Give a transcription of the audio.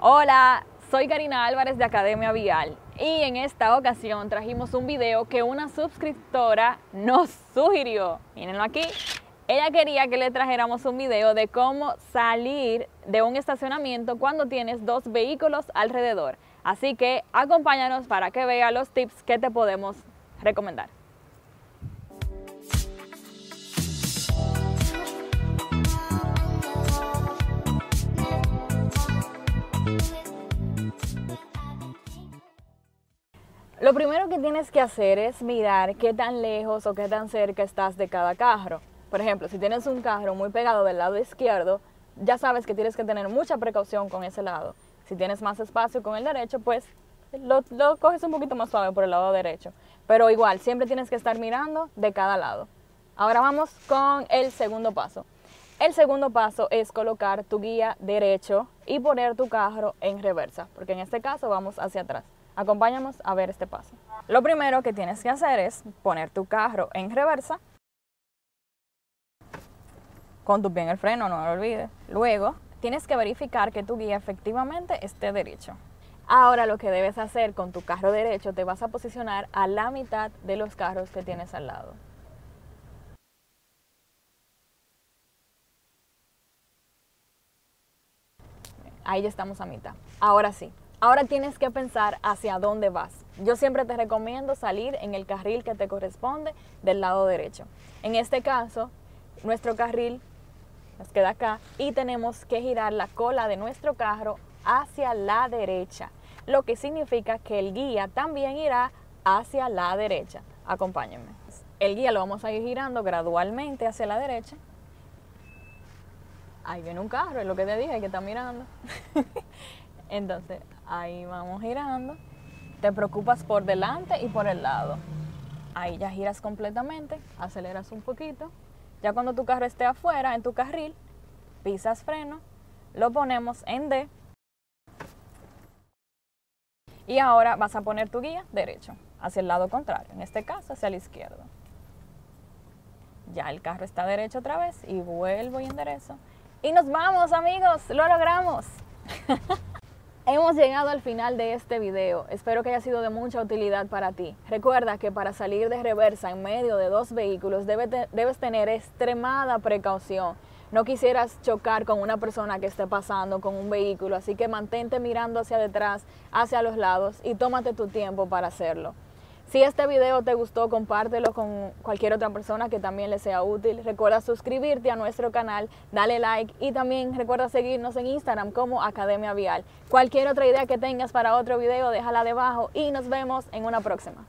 Hola, soy Karina Álvarez de Academia Vial y en esta ocasión trajimos un video que una suscriptora nos sugirió. Mírenlo aquí. Ella quería que le trajéramos un video de cómo salir de un estacionamiento cuando tienes dos vehículos alrededor. Así que acompáñanos para que vea los tips que te podemos recomendar. Lo primero que tienes que hacer es mirar qué tan lejos o qué tan cerca estás de cada carro. Por ejemplo, si tienes un carro muy pegado del lado izquierdo, ya sabes que tienes que tener mucha precaución con ese lado. Si tienes más espacio con el derecho, pues lo, lo, coges un poquito más suave por el lado derecho. Pero igual, siempre tienes que estar mirando de cada lado. Ahora vamos con el segundo paso. El segundo paso es colocar tu guía derecho y poner tu carro en reversa, porque en este caso vamos hacia atrás. Acompáñanos a ver este paso. Lo primero que tienes que hacer es poner tu carro en reversa con tu pie en el freno, no lo olvides. Luego, tienes que verificar que tu guía efectivamente esté derecho. Ahora lo que debes hacer con tu carro derecho, te vas a posicionar a la mitad de los carros que tienes al lado. Ahí ya estamos a mitad. Ahora sí, Ahora tienes que pensar hacia dónde vas. Yo siempre te recomiendo salir en el carril que te corresponde del lado derecho. En este caso, nuestro carril nos queda acá y tenemos que girar la cola de nuestro carro hacia la derecha, lo que significa que el guía también irá hacia la derecha. Acompáñenme. El guía lo vamos a ir girando gradualmente hacia la derecha. Ahí viene un carro, es lo que te dije, que está mirando. Entonces, ahí vamos girando. Te preocupas por delante y por el lado. Ahí ya giras completamente, aceleras un poquito. Ya cuando tu carro esté afuera, en tu carril, pisas freno, lo ponemos en D. Y ahora vas a poner tu guía derecho, hacia el lado contrario, en este caso hacia el izquierdo. Ya el carro está derecho otra vez y vuelvo y enderezo. Y nos vamos amigos, lo logramos. Hemos llegado al final de este video, espero que haya sido de mucha utilidad para ti. Recuerda que para salir de reversa en medio de dos vehículos debes tener extremada precaución. No quisieras chocar con una persona que esté pasando con un vehículo, así que mantente mirando hacia detrás, hacia los lados y tómate tu tiempo para hacerlo. Si este video te gustó, compártelo con cualquier otra persona que también le sea útil. Recuerda suscribirte a nuestro canal, dale like y también recuerda seguirnos en Instagram como Academia Vial. Cualquier otra idea que tengas para otro video, déjala debajo y nos vemos en una próxima.